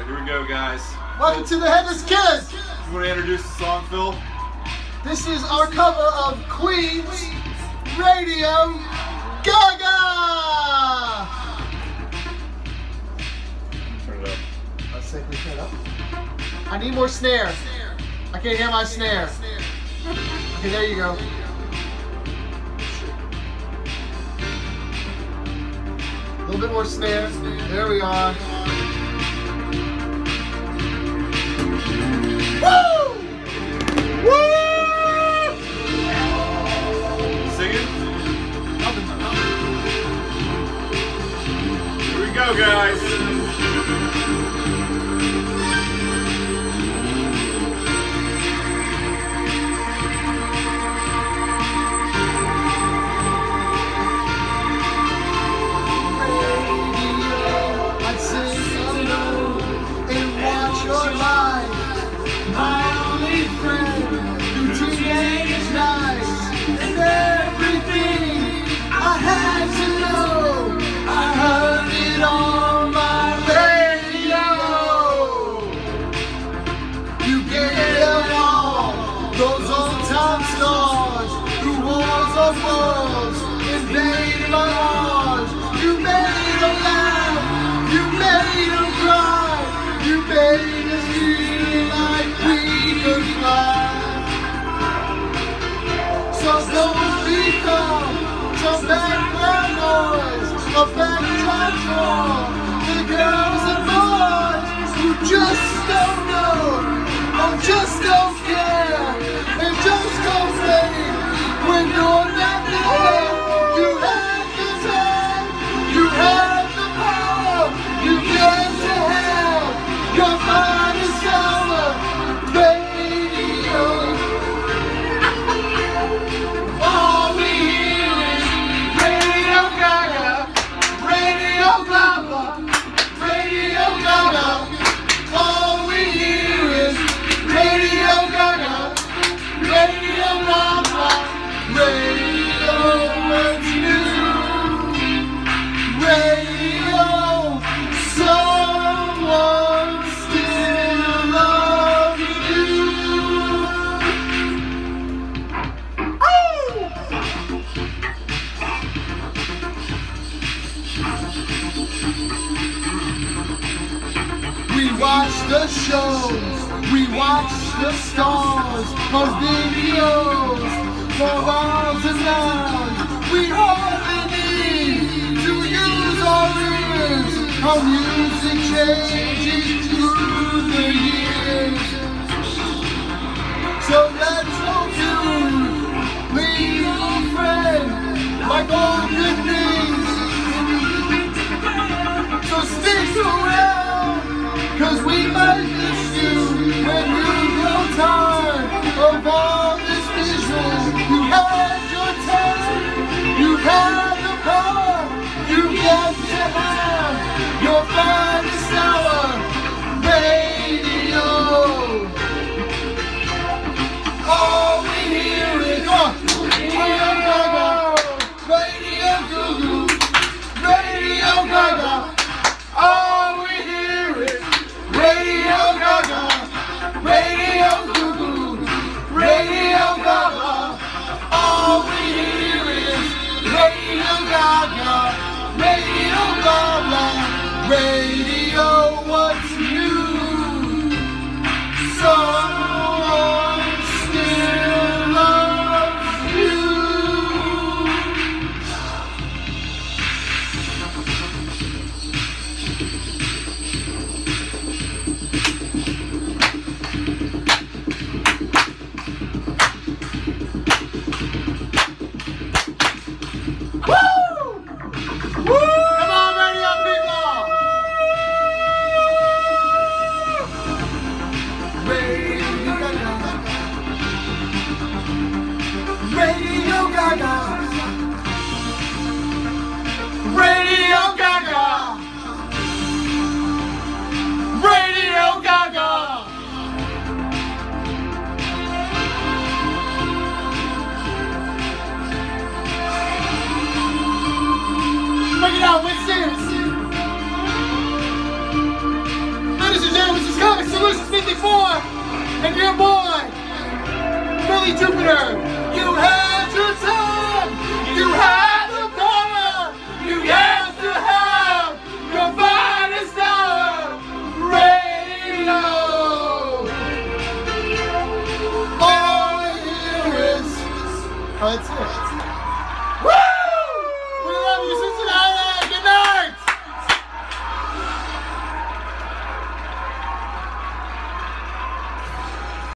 right, here we go, guys. Welcome to the Headless Killers. You want to introduce the song, Phil? This is our cover of Queen's Radio Gaga. Turn it up. Let's safely turn it up. I need more snare. I can't hear my snare. Okay, there you go. A little bit more snare. There we are. Go, guys. For the the shows, we watch the stars on videos for miles and miles. We hardly need to use our ears. Our music changes through the years. Your finest and your boy, Billy Jupiter. You had your time. You had